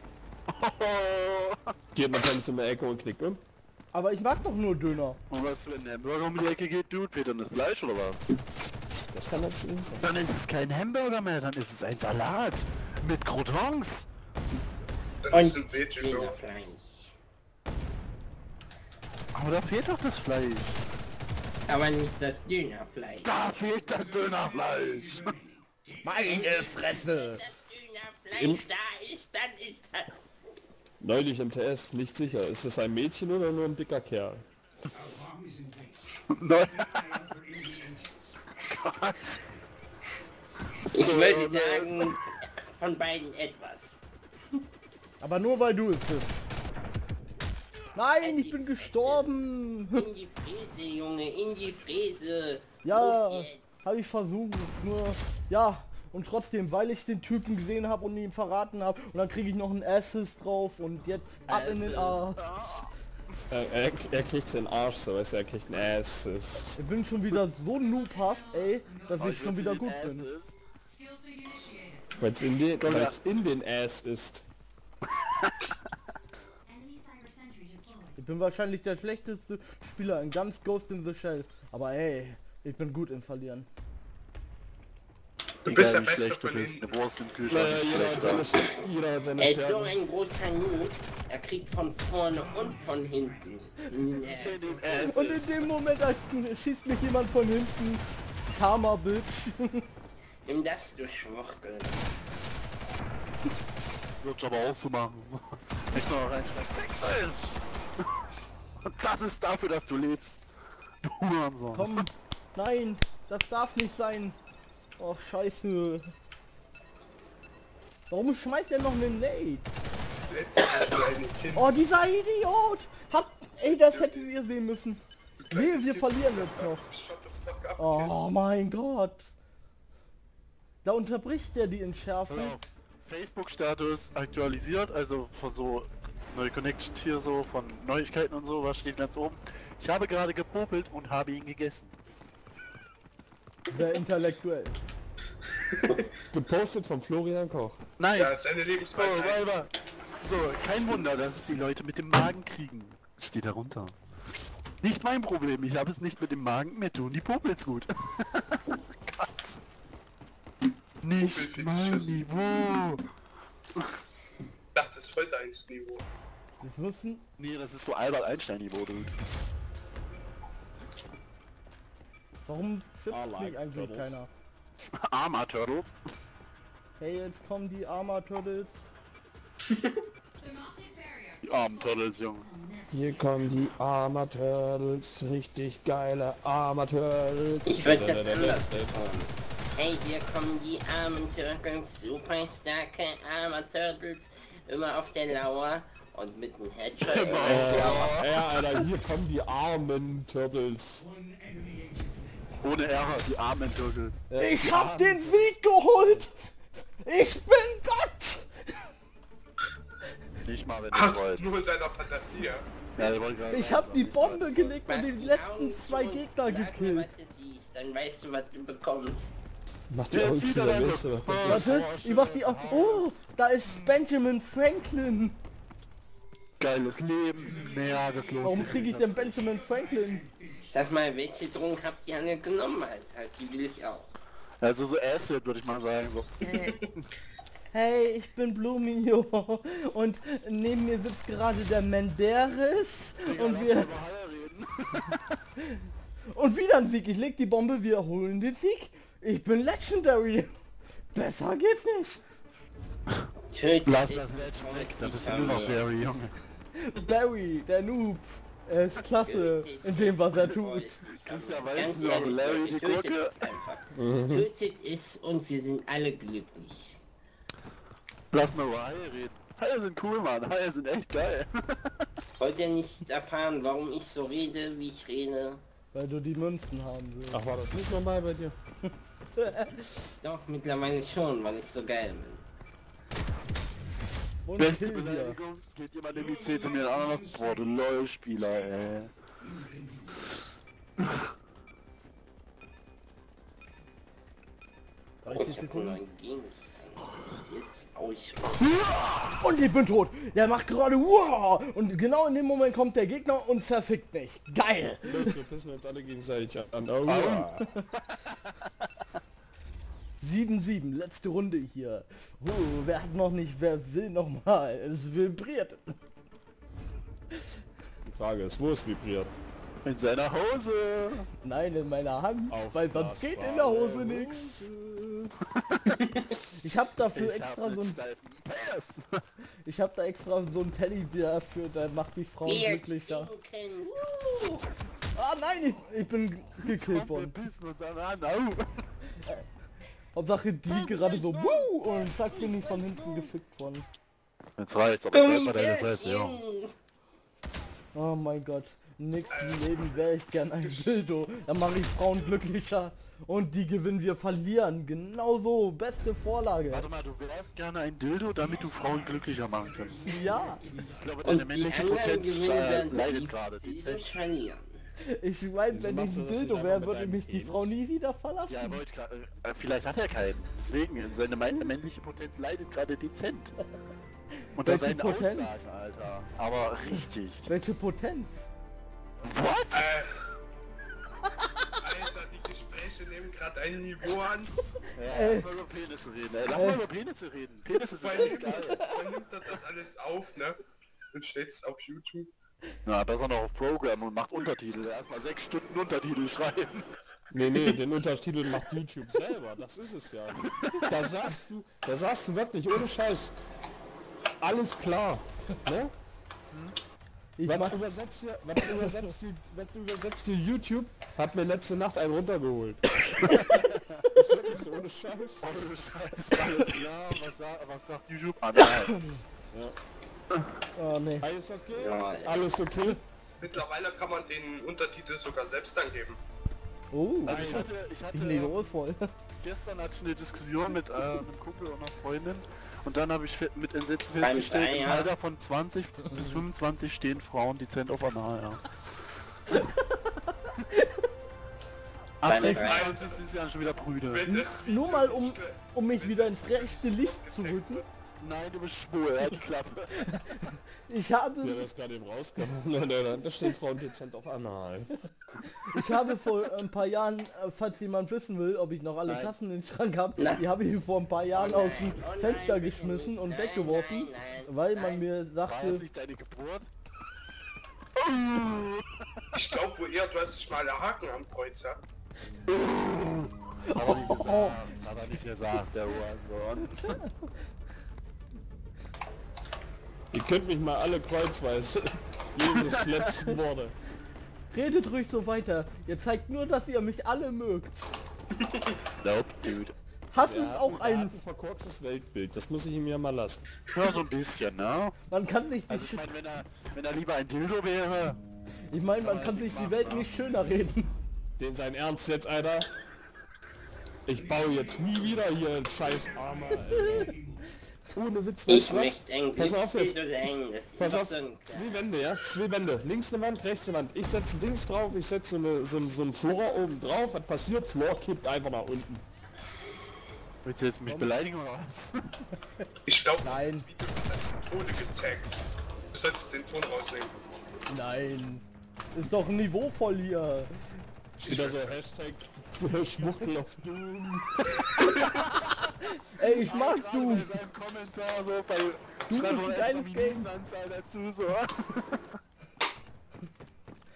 Oh. Geht eine Pommes um die Ecke und knickt um. Aber ich mag doch nur Döner. Und was, wenn der Hamburger um die Ecke geht, Dude? Fehlt dann das Fleisch oder was? Das kann natürlich sein. Dann ist es kein Hamburger mehr, dann ist es ein Salat. Mit Croutons. Dann ist Und so. Dönerfleisch. Aber da fehlt doch das Fleisch. Aber nicht das Dönerfleisch. Da fehlt das Dönerfleisch. Meine Fresse! Dönerfleisch da ist, dann ist das. Neulich im TS, nicht sicher. Ist es ein Mädchen oder nur ein dicker Kerl? Gott. Ich So, würde sagen, von beiden etwas. Aber nur weil du es bist. Nein, ich bin gestorben! In die Fräse, Junge, in die Fräse. Ja, habe ich versucht. Nur, ja. Und trotzdem, weil ich den Typen gesehen habe und ihn verraten habe. Und dann kriege ich noch einen Assist drauf und jetzt ab in den Arsch. Er, er, er kriegt den Arsch, so weißt du, er kriegt ein Ass. Ist, Ich bin schon wieder so noobhaft, ey, dass ich schon wieder gut bin. weil's in den, weil's in den Ass ist. Ich bin wahrscheinlich der schlechteste Spieler in ganz Ghost in the Shell. Aber ey, ich bin gut im Verlieren. Du bist Egal, der Beste du von bist. ihnen. Eine Wurst im Kühlschrank jeder hat seine, Er ist so ein großer Noob, er kriegt von vorne und von hinten. in den Ass. Und in dem Moment da schießt mich jemand von hinten. Karma Bitch. Nimm das, du Schwuchtel. Wird aber auch so machen. Extra noch reinschreiben. Fick dich! Und das ist dafür, dass du lebst. Du Hurensohn. Komm. Nein, das darf nicht sein. Oh scheiße. Warum schmeißt er noch einen Nate? Oh, dieser Idiot! Hat, ey, das hättet ihr sehen müssen. Wir, wir verlieren jetzt noch. Oh mein Gott. Da unterbricht er die Entschärfung. Auf. Facebook-Status aktualisiert, also für so neue Connection hier so von Neuigkeiten und so, was steht ganz oben. Ich habe gerade gepopelt und habe ihn gegessen. Wer intellektuell. Gepostet von Florian Koch. Nein! Ja, ist eine So, Lebensweisheit. So, kein Wunder, dass es die Leute mit dem Magen kriegen. Steht darunter. Nicht mein Problem, ich habe es nicht mit dem Magen, mir tun die Popels gut. Gott. Nicht mein Niveau. Ich dachte, das ist voll deins Niveau. Das müssen. Nee, das ist so Albert Einstein Niveau, du. Warum like mich eigentlich turtles. keiner? Arma Turtles. Hey, jetzt kommen die Arma Turtles. Die armen Turtles, Junge. Hier kommen die Arma Turtles, richtig geile Arma Turtles. Ich würde das anders tun. Hey, hier kommen die armen Turtles, super starke arme Turtles, immer auf der Lauer und mit einem Headshot. Äh, immer- ja, Alter, hier kommen die armen Turtles. Ohne R, die armen Turtles. Ich hab den Sieg geholt! Ich bin Gott! Nicht mal, wenn Ach, wollt. nur in deiner Fantasie. ja. Ja, ich hab die Bombe gelegt Mach und die letzten Augen zwei Gegner sag mir, gekillt. was du siehst, dann weißt du, was du bekommst. Mach die Augen zu, dann weißt du, was du. Warte, ich mach die auch. Oh, da ist Benjamin Franklin. Geiles Leben. Naja, das lohnt Warum sich kriege ich denn Benjamin Franklin? Sag mal, welche Drogen habt ihr alle genommen, Alter? Die will ich auch. Also so Acid, würde ich mal sagen. So. Hey, ich bin Blumio und neben mir sitzt gerade der Menderes und wir und wieder ein Sieg. Ich leg die Bombe, wir holen den Sieg. Ich bin Legendary. Besser geht's nicht. Tötet Lass das Legend weg, da dich bist du nur noch. Barry, Junge. Barry, der Noob. Er ist klasse in dem, was er tut. Christian, du noch, ehrlich, Larry die tötet Gurke? einfach. Tötet es und wir sind alle glücklich. Lass mal über Haie reden. Haie sind cool, Mann. Haie sind echt geil. Wollt ihr nicht erfahren, warum ich so rede, wie ich rede? Weil du die Münzen haben willst. Ach, war das nicht normal bei dir? Doch, mittlerweile schon, weil ich so geil bin. Und Beste Kill hier. Beleidigung, geht jemand im IC zu mir an und boah, du LOL-Spieler, ey. 30 Ich Gegenstand. Jetzt aus. Und ich bin tot. Der macht gerade wow. Und genau in dem Moment kommt der Gegner und zerfickt mich. Geil. Los, wir pissen uns alle gegenseitig an. Oh, ja. 7-7, letzte Runde hier. Uh, wer hat noch nicht, wer will noch mal? Es vibriert. Die Frage ist, wo es vibriert. In seiner Hose. Nein, in meiner Hand, Auf weil sonst geht in der Hose nix. Ich hab dafür Ich extra hab so ein, ich hab da extra so ein Teddybär für, der macht die Frauen Wir glücklicher. Ah nein, ich, ich bin gekillt worden. Hauptsache die gerade so wuh, und zack bin ich von hinten gefickt worden. Jetzt reicht's, aber jetzt mal deine Fresse, ja. Oh mein Gott. Im nächsten Leben wäre ich gern ein Dildo. Dann mache ich Frauen glücklicher. Und die gewinnen wir verlieren. Genau so. Beste Vorlage. Warte mal, du wärst gerne ein Dildo, damit du Frauen glücklicher machen kannst. Ja. Ich glaube, deine Und die männliche Potenz äh, leidet die, gerade. die dezent. Ich meine, wenn ich ein Dildo wäre, würde mich die Penis? Frau nie wieder Ja, verlassen. wollte ich gerade. Äh, vielleicht hat er keinen. Deswegen, seine mä- männliche Potenz leidet gerade dezent. Unter Welche seinen Potenz? Aussagen, Alter. Aber richtig. Welche Potenz? What? Äh. Alter, die Gespräche nehmen gerade ein Niveau an. Ja, lass mal über Penisse reden, ey. Lass mal über Penisse reden. Penisse sind geil. man nimmt das das alles auf, ne? Und stellt's auf YouTube. Na, besser noch auf Programm und macht Untertitel. Erstmal sechs Stunden Untertitel schreiben. Nee, nee, den Untertitel macht YouTube selber, das ist es ja. Da sagst du, da sagst du wirklich ohne Scheiß. Alles klar. Ne? Ich Was mach, übersetzt hier, was übersetzt hier, was übersetzt hier YouTube? Hat mir letzte Nacht einen runtergeholt. ist wirklich so ohne Scheiß. Ohne Scheiß, alles klar. Was, was sagt YouTube? Ah, nein. Oh nee. Alles okay? Ja, Alles okay? Mittlerweile kann man den Untertitel sogar selbst angeben. Oh, Also ich hatte, ich hatte ich niveauvoll. gestern hatte ich eine Diskussion mit äh, einem Kumpel und einer Freundin und dann habe ich mit Entsetzen festgestellt, im? Alter von 20 bis 25 stehen Frauen dezent auf Anal, ja. Ab Beim 26 sind sie dann schon wieder Brüder. Nur mal um, um mich wieder ins rechte Licht zu rücken. Nein, du bist schwul, halt die Klappe. Ich Ja, habe, das ist gerade eben rausgekommen. Da steht Frauen dezent auf Anal. ich habe vor ein paar Jahren, äh, falls jemand wissen will, ob ich noch alle Nein. Tassen im Schrank habe, Nein. die habe ich vor ein paar Jahren Oh nein, aus dem oh nein, Fenster bitte geschmissen und Nein, weggeworfen, nein, nein, weil man nein. mir War das sagte, nicht deine Geburt? Ich glaube wohl eher, du hast schmale Haken am Kreuz, ja? Hat er nicht gesagt. Hat er nicht gesagt, der Hurensohn. Ihr könnt mich mal alle kreuzweise. Jesus letzten Worte. redet ruhig so weiter. Ihr zeigt nur, dass ihr mich alle mögt. Nope, dude. Hass ist auch ein, ein verkorkstes Weltbild. Das muss ich ihm ja mal lassen. Ja, so ein bisschen, ne? man kann sich Also nicht, ich meine, wenn er, wenn er lieber ein Dildo wäre, ich meine, man kann sich die Welt nicht schöner reden. Den sein Ernst jetzt, Alter. Ich baue jetzt nie wieder hier einen scheiß Armer, Alter. Ohne Witz, Ich weißt du was? möchte ein Pass auf jetzt. Pass auf, ein... zwei Wände, ja? Zwei Wände. Links eine Wand, rechts eine Wand. Ich setze ein Dings drauf, ich setze so, so, ein- so einen Floor oben drauf. Was passiert? Floor kippt einfach nach unten. willst du jetzt mich beleidigen oder was? Ich glaube, Nein. Tode gezeigt. Du solltest den Ton rausnehmen. Nein. Ist doch niveauvoll hier. Steht da so Hashtag Schmuchtel auf Doom. Ey, ich mag bei seinem Kommentar so bei Du bist ein geiles Game. Dazu so.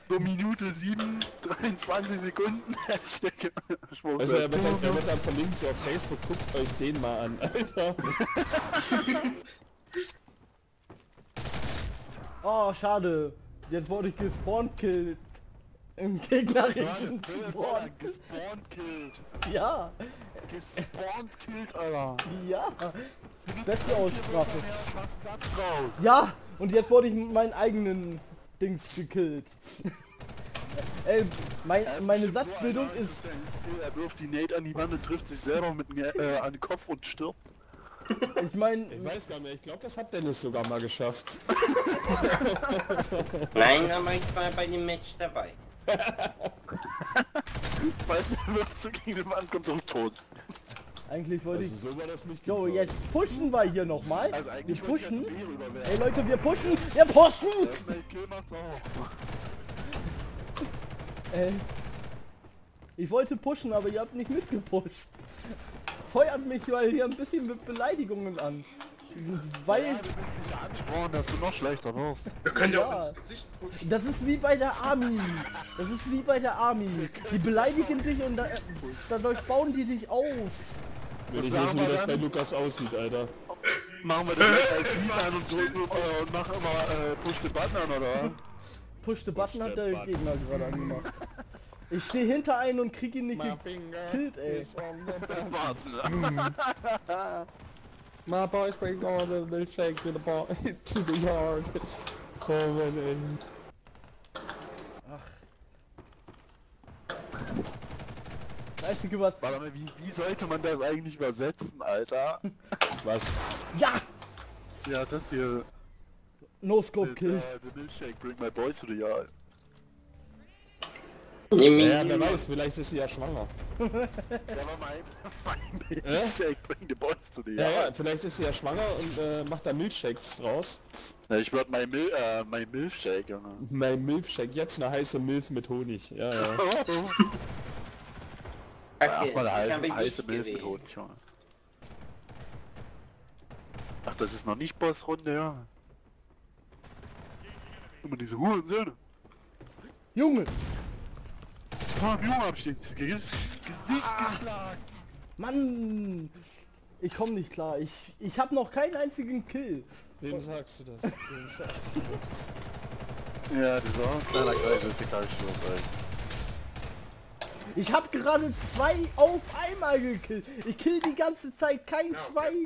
So Minute 7, 23 Sekunden. Hashtag. Also er wird, dann, er wird dann verlinkt so auf Facebook. Guckt euch den mal an, Alter. Oh, schade. Jetzt wurde ich gespawnt killt. Im gegnerischen Spawn. Gespawnt killt. Ja, Gespawnt killt, Alter. ja. Beste Aussprache. Ja, und jetzt wurde ich mit meinen eigenen Dings gekillt. Ey, mein, meine so Satzbildung einer, ist... Er wirft die Nate an die Wand und trifft sich selber mit dem äh, an den Kopf und stirbt. Ich meine, Ich weiß gar nicht, ich glaube, das hat Dennis sogar mal geschafft. Nein, aber ich war bei dem Match dabei. Weißt du, wirft so gegen die Wand, kommt so tot. eigentlich wollte ich... Also so war das nicht So, jetzt pushen wir hier nochmal. Also Wir ich pushen. Ey Leute, wir pushen! Wir pushen! Ey. Ich wollte pushen, aber ihr habt nicht mitgepusht. Feuert mich mal hier ein bisschen mit Beleidigungen an. Weil Ja, dass du noch schlechter wirst. Wir können ja, Ja. auch ins Gesicht pushen. das ist wie bei der Army. Das ist wie bei der Army. Die beleidigen dich und da, dadurch bauen die dich auf. Will ich wissen, wie das bei Lukas aussieht, Alter. Machen wir das als Lies an und, drücken, äh, und machen immer äh, Push the Button an, oder? Push the Button hat der Button. Gegner gerade angemacht. Ich stehe hinter einen und krieg ihn nicht gekillt, ey. My boys bring all the milkshake to the bar, to the yard. Kommen in. Das Einzige was... Warte mal, wie, wie sollte man das eigentlich übersetzen, Alter? Was? Ja! Ja, das hier. No-Scope Mit, Kill. äh, the Milkshake, bring my boys to the yard. Ja, wer weiß, vielleicht ist sie ja schwanger. Ja, aber mein, mein Milchshake bringt die Boys zu dir. Ja, ja, vielleicht ist sie ja schwanger und äh, macht da Milchshakes draus. Ja, ich würde mein, Mil äh, mein Milchshake, Junge. Mein Milchshake, jetzt eine heiße Milch mit Honig. Ja, ja. Okay, Erstmal eine heiße, heiße Milch mit. Honig, Junge. Ach, das ist noch nicht Bossrunde, ja. Immer diese. Junge! Ah, Junge, hab ich dir ins Gesicht geschlagen. Mann! Ich komme nicht klar. Ich, ich habe noch keinen einzigen Kill. Wem sagst du das? Wem sagst du das? Ja, dieser kleiner Kreis ist total Schluss, ey. Ich habe gerade zwei auf einmal gekillt. Ich kill die ganze Zeit kein Schwein.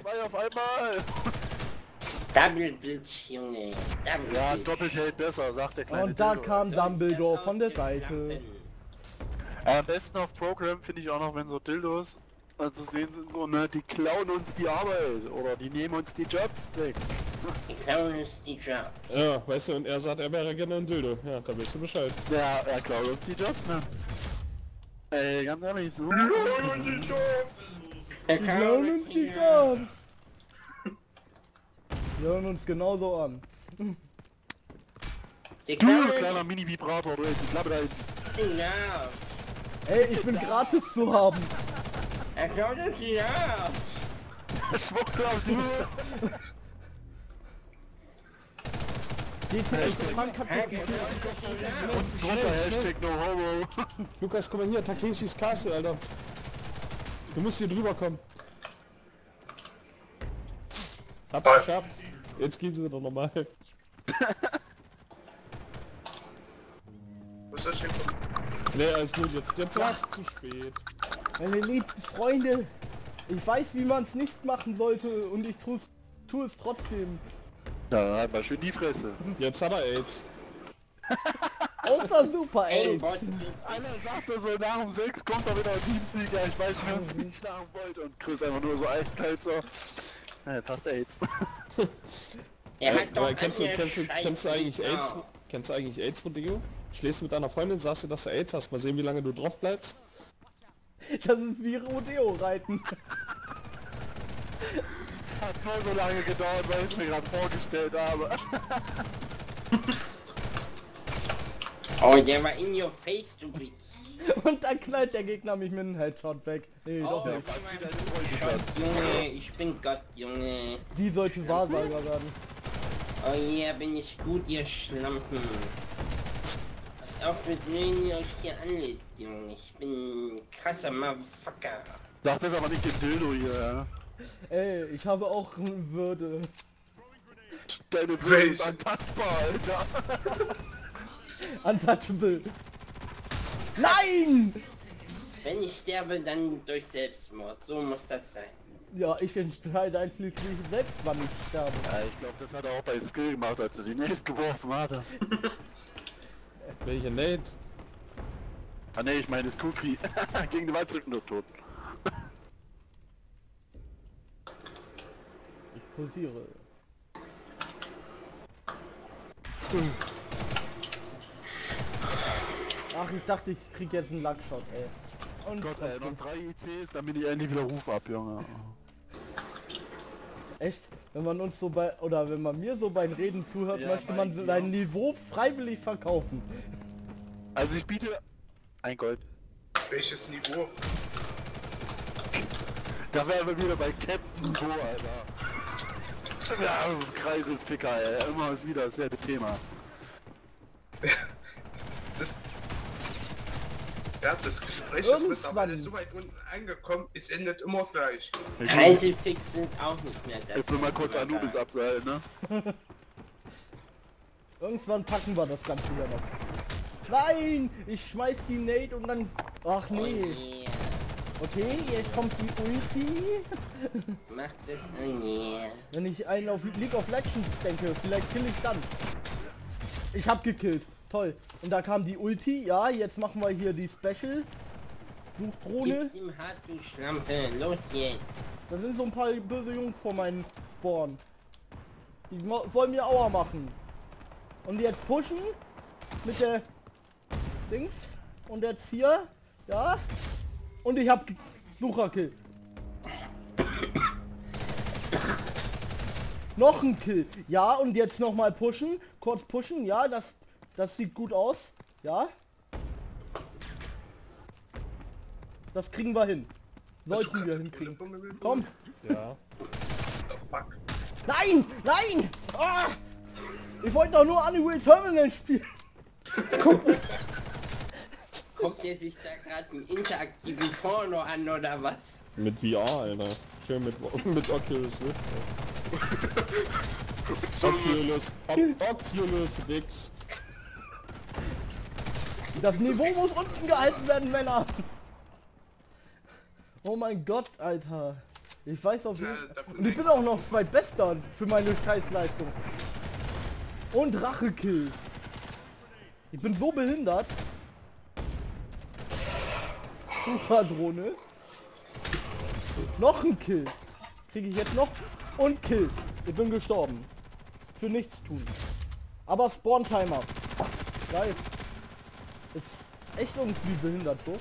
Zwei auf einmal. Double Blitz, Junge. Double Ja, Blitz. doppelt hält besser, sagt der kleine Und da Dildo. kam Dumbledore von der Seite. Äh, Am besten auf Program finde ich auch noch, wenn so Dildos also sehen sind so, ne, die klauen uns die Arbeit oder die nehmen uns die Jobs weg. Die klauen uns die Job. Ja, weißt du, und er sagt, er wäre gerne ein Dildo. Ja, da weißt du Bescheid. Ja, er klaut uns die Jobs, ne? Ey, ganz ehrlich, so. Die Die klauen uns die Jobs. Wir hören uns genauso an. Du, kleiner Mini-Vibrator, du hältst die Klappe da hinten. Genau. Ey, ich bin gratis zu haben. Er klaut uns die Job. Schwupp auf die GTX Frank hat Hä, mich gekillt. Drunter Hashtag no homo. Lukas, guck mal hier, Takeshis Castle, Alter. Du musst hier drüber kommen. Hab's geschafft. Jetzt gehen sie wieder normal. Wo ist das denn? Nee, alles gut, jetzt, jetzt war's zu spät. Meine lieben Freunde, ich weiß, wie man es nicht machen sollte und ich tue es tu es trotzdem. Da hat man schön die Fresse. Jetzt hat er AIDS. Außer Super AIDS. Einer sagte so, nach um 6 kommt er wieder auf Teamspeak, ja, ich weiß, wie man es nicht schlagen wollte. Und Chris einfach nur so eiskalt so. Ja, jetzt hast du AIDS. er hat doch Aber kennst du, kennst du, kennst du eigentlich. AIDS? Kennst du eigentlich AIDS, Rodrigo? Schläfst mit deiner Freundin, sagst du, dass du AIDS hast. Mal sehen, wie lange du drauf bleibst. Das ist wie Rodeo-Reiten. Hat nur so lange gedauert, weil ich es mir gerade vorgestellt habe. Oh, der war in your face, du Bitch. Und dann knallt der Gegner mich mit einem Headshot weg. Nee, doch Oh, nicht. Gott, Junge, ich bin Gott, Junge. Die sollte Wahrsager werden. Oh ja, bin ich gut, ihr Schlampen. Passt auf mit wen ihr euch hier anlegt, Junge. Ich bin ein krasser Motherfucker. Sag das aber nicht dem Dildo hier, ja. Ey, ich habe auch Würde. Deine Würde ist antastbar, Alter. Untouchable. Nein! Wenn ich sterbe, dann durch Selbstmord. So muss das sein. Ja, ich entscheide einschließlich selbst, wann ich sterbe. Ja, ich glaube, das hat er auch bei Skill gemacht, als er die Nate geworfen hatte. Welche Nate? Ah ne, ich meine das Cookie. Gegen die sind nur tot. Ich posiere. Ach, ich dachte, ich krieg jetzt einen Luckshot, ey. Und Gott, ey, noch drei ICs, damit ich endlich wieder Ruf ab, Junge. Echt? Wenn man uns so bei, oder wenn man mir so beim Reden zuhört, Ja, möchte man sein Niveau freiwillig verkaufen. Also ich biete ein Gold. Welches Niveau? Da wären wir wieder bei Captain Bo, Alter. Ja, Kreiselficker, ey. Immer ist wieder dasselbe Thema. Das, ja, das Gespräch ist Irgendwann. mittlerweile so weit unten angekommen, es endet immer gleich. Kreiselfix sind auch nicht mehr das. Jetzt will mal kurz Anubis abseilen, ne? Irgendwann packen wir das Ganze ja noch. Nein! Ich schmeiß die Nate und dann... Ach Oh nee. yeah. Okay, jetzt kommt die Ulti. Macht es. Oh yeah. Wenn ich einen auf League of Legends denke, vielleicht kill ich dann. Ich hab gekillt. Toll. Und da kam die Ulti. Ja, jetzt machen wir hier die Special. Suchdrohne. Hart, du Schlampe. Los jetzt. Da sind so ein paar böse Jungs vor meinem Spawn. Die wollen mir Aua machen. Und jetzt pushen mit der Dings. Und jetzt hier Ja. Und ich hab Sucherkill. Noch ein Kill. Ja, und jetzt noch mal pushen. Kurz pushen. Ja, das, das sieht gut aus. Ja. Das kriegen wir hin. Sollten wir hinkriegen. Komm. Ja. Fuck. Nein! Nein! Ah! Ich wollte doch nur Unreal Terminal spielen. Guckt er sich da gerade einen interaktiven Porno an oder was? Mit VR, Alter. Schön mit, mit Oculus Rift. Oculus, Oculus wächst. Das Niveau muss unten gehalten werden, Männer. Oh mein Gott, Alter. Ich weiß auf jeden dafür Und ich bin auch noch zweitbester für meine Scheißleistung. Und Rachekill. Ich bin so behindert. Sucherdrohne. Noch ein Kill. Kriege ich jetzt noch? Und Kill. Ich bin gestorben. Für nichts tun. Aber Spawn-Timer. Geil. Ist echt irgendwie behindert so.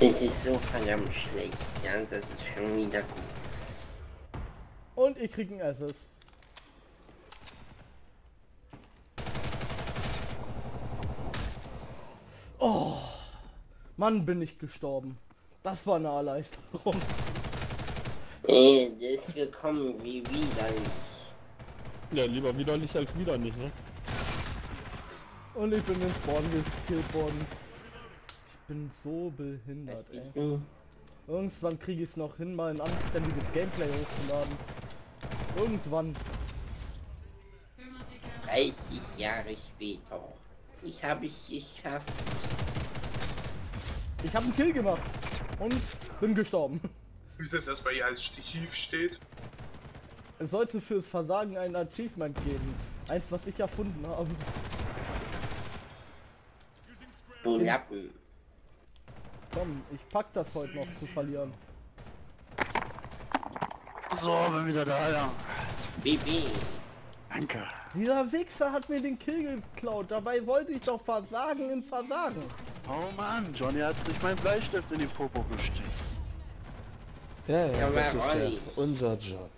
Es ist so verdammt schlecht, ja, das ist schon wieder gut. Und ich krieg ein Assist. Oh, Mann, bin ich gestorben. Das war eine Erleichterung. Äh, das ist gekommen wie widerlich. Ja, lieber widerlich als wieder nicht, ne? Und ich bin in Spawn gekillt worden. Ich bin so behindert, ey. Irgendwann kriege ich es noch hin, mal ein anständiges Gameplay hochzuladen. Irgendwann. 30 Jahre später. Ich habe es geschafft. Ich habe einen Kill gemacht. Und bin gestorben. Wie das erstmal hier als Stichiv steht. Es sollte fürs Versagen ein Achievement geben. Eins, was ich erfunden habe. Du Lappen. Komm, ich pack das heute noch zu verlieren. So, bin wieder da, ja. BB. Danke. Dieser Wichser hat mir den Kill geklaut. Dabei wollte ich doch versagen im Versagen. Oh Mann, Johnny hat sich mein Bleistift in die Popo gesteckt. Ja, ja, Ja, das ist ja unser Job.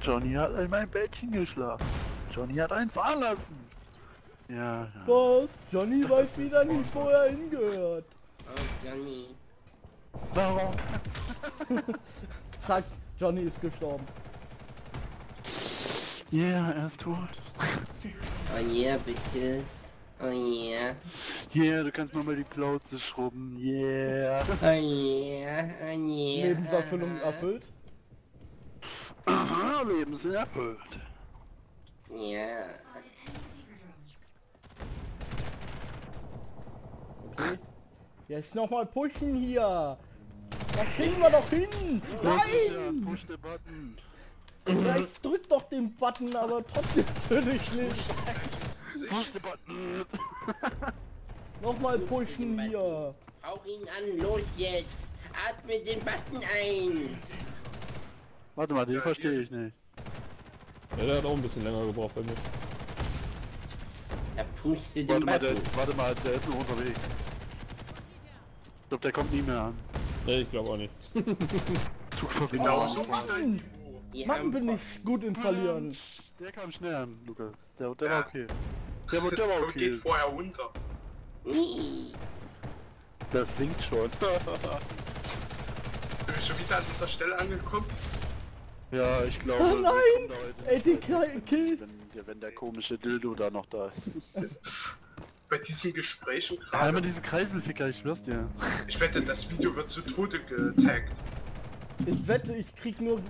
Johnny hat in mein Bettchen geschlafen. Johnny hat einen fahren lassen. Ja, ja. Was? Johnny weiß wieder nicht, wo er hingehört. Oh, Johnny. Warum Zack, Johnny ist gestorben. Ja, yeah, er ist tot. Oh yeah, bitches. Oh yeah. Yeah, du kannst mir mal die Plauze schrubben. Yeah. Oh yeah. Oh yeah. Lebenserfüllung erfüllt. Aha, Lebenssinn erfüllt. Okay. Jetzt nochmal pushen hier. Das kriegen wir doch hin. Nein! Ja, push the button. Ja, ich drück doch den Button, aber trotzdem töte ich nicht. Push the button. Nochmal pushen hier. Hauch ihn an, los jetzt. Atme den Button ein. Warte mal, den verstehe ich nicht. Ja, der hat auch ein bisschen länger gebraucht bei mir. Er puste den Warte mal, der, Button. warte mal, der ist noch unterwegs. Ich glaube, der kommt nie mehr an. Nee, ich glaube auch nicht. Zugverbindung. Genau Oh, so. Mann, Mann bin ich gut im Verlieren. Der kam schnell an, Lukas. Der, der Ja. war okay. Der, war- der war Das geht okay. vorher runter. Das singt schon. Bin ich schon wieder an dieser Stelle angekommen? ja, ich glaube. Oh nein! Ey, durch, Kill-. Wenn, der, wenn der komische Dildo da noch da ist. Bei diesen Gesprächen gerade. diese Kreiselficker, ich schwör's dir. Ich wette, das Video wird zu Tode getaggt. Ich wette, ich krieg nur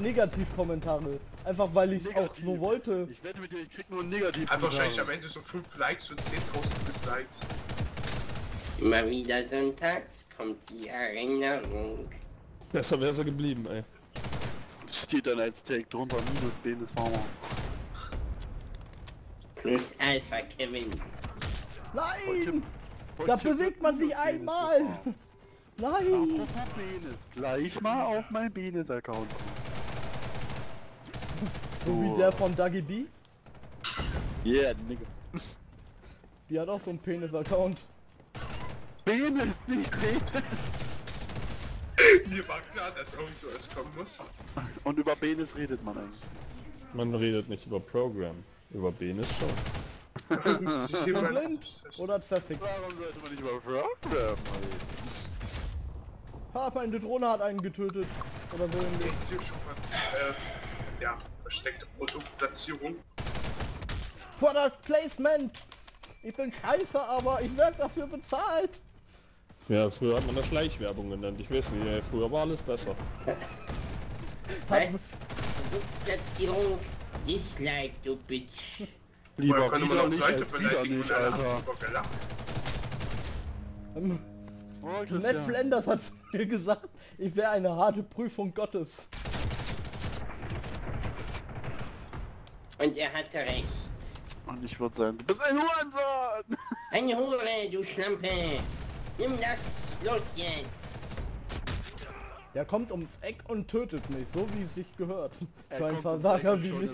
Negativkommentare. Einfach weil ich es auch so wollte. Ich wette mit dir, ich krieg nur ein Negativ. Hat wahrscheinlich am Ende so 5 Likes und 10.000 Dislikes. Immer wieder sonntags kommt die Erinnerung. Besser wäre sie geblieben, ey. Steht dann als Take drunter, minus B bis Farmer. Plus Alpha Kevin. Nein! Da bewegt man sich einmal! Nein! Penis. Gleich mal auf mein Penis-Account. So wie der von Dagi B. Yeah, nigga. Die hat auch so einen Penis-Account. Benes, nicht Benes. Mir war klar, dass irgend so es kommen muss. Und über Benes redet man eigentlich. Man redet nicht über Program. Über Benes schon. Blind oder zerfickt. Warum sollte man nicht über Program reden? Ha, meine Drohne hat einen getötet. Oder so mal, äh, ja, versteckte Produktplatzierung. Product Placement! Ich bin scheiße, aber ich werde dafür bezahlt. Ja, früher hat man das Schleichwerbung genannt. Ich weiß nicht, ey, früher war alles besser. Was? Produktplatzierung? Dislike, du Bitch. Lieber wieder nicht als wieder nicht, Alter. Oh, Christian. Flanders hat mir gesagt, ich wäre eine harte Prüfung Gottes. Und er hatte recht. Und ich würde sagen, du bist ein Hurensohn! Eine Hure, du Schlampe. Nimm das. Los jetzt. Der kommt ums Eck und tötet mich, so wie es sich gehört. Er So ein kommt ums Versager wie mich.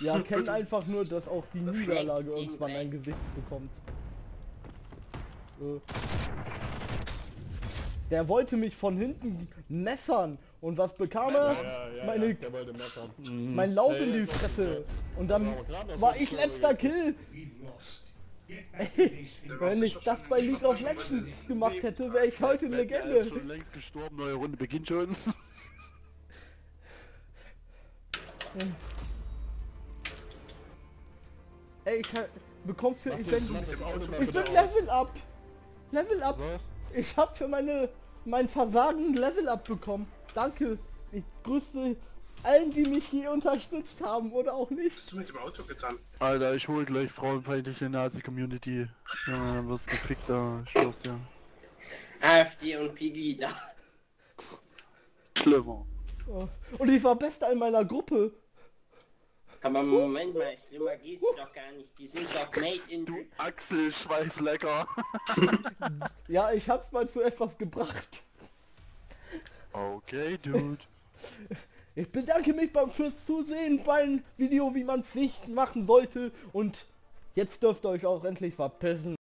Ja, kennt einfach nur, dass auch die Niederlage irgendwann ein. Gesicht bekommt. Äh. Der wollte mich von hinten messern. Und was bekam er? Ja, ja, Meine, ja, der wollte Messer. Mhm. mein Lauf Ja, in die Fresse. Und dann war ich letzter. Kill. Ey, wenn ich das bei League of Legends gemacht hätte, wäre ich heute eine Er ist Legende. schon längst gestorben, neue Runde beginnt schon. Ey, ich halt- bekomme für ich, bin, Auto mal ich bitte bin aus. Level Up. Level Up. Was? Ich hab für meine mein Versagen Level Up bekommen. Danke. Ich grüße allen, die mich hier unterstützt haben oder auch Was nicht. hast du mit dem Auto getan? Alter, ich hol gleich frauenfeindliche Nazi-Community. Ja, du gefickt da, ich schwör's dir. AfD und Pegida. Schlimmer. Oh. Und ich war Bester in meiner Gruppe. Aber Moment mal, schlimmer geht's doch gar nicht. Die sind doch made in... Du Axel Schweißlecker. Ja, ich hab's mal zu etwas gebracht. Okay, Dude. Ich bedanke mich beim fürs Zusehen beim Video, wie man es nicht machen sollte. Und jetzt dürft ihr euch auch endlich verpissen.